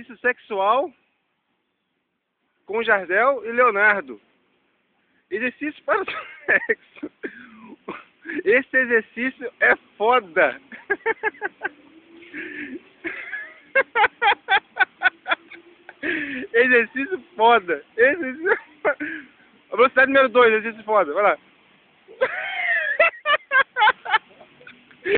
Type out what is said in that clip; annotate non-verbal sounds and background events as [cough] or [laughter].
exercício sexual com Jardel e Leonardo. Exercício para [laughs] sexo. Esse exercício é foda. [laughs] Exercício foda. Exercício... [laughs] A velocidade número 2, exercício foda. Vai lá.